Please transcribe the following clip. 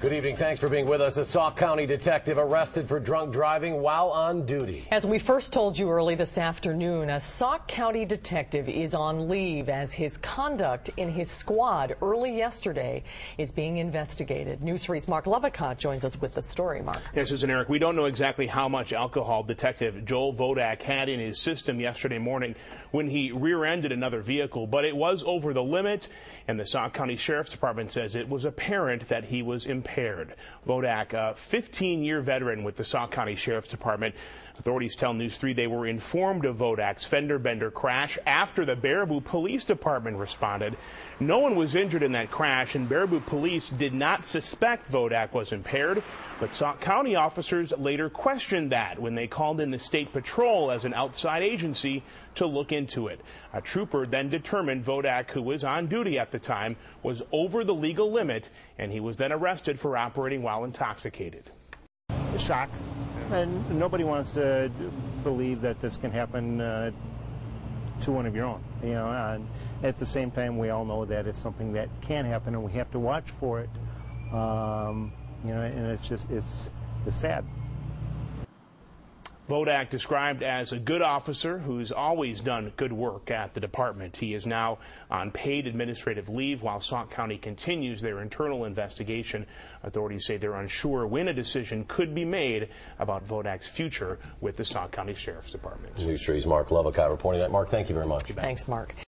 Good evening. Thanks for being with us. A Sauk County detective arrested for drunk driving while on duty. As we first told you early this afternoon, a Sauk County detective is on leave as his conduct in his squad early yesterday is being investigated. News 3's Marc Lovicott joins us with the story. Mark. Yes, Susan Eric, we don't know exactly how much alcohol Detective Joel Vodak had in his system yesterday morning when he rear-ended another vehicle, but it was over the limit, and the Sauk County Sheriff's Department says it was apparent that he was impaired impaired. Vodak, a 15-year veteran with the Sauk County Sheriff's Department. Authorities tell News 3 they were informed of Vodak's fender bender crash after the Baraboo Police Department responded. No one was injured in that crash, and Baraboo Police did not suspect Vodak was impaired, but Sauk County officers later questioned that when they called in the State Patrol as an outside agency to look into it. A trooper then determined Vodak, who was on duty at the time, was over the legal limit, and he was then arrested for operating while intoxicated. Shock. And nobody wants to believe that this can happen uh, to one of your own. You know, and at the same time, we all know that it's something that can happen, and we have to watch for it. Um, you know, and it's just it's it's sad. Vodak described as a good officer who's always done good work at the department. He is now on paid administrative leave while Sauk County continues their internal investigation. Authorities say they're unsure when a decision could be made about Vodak's future with the Sauk County Sheriff's Department. News 3's Marc Lovicott reporting that. Mark, thank you very much. Thanks, Mark.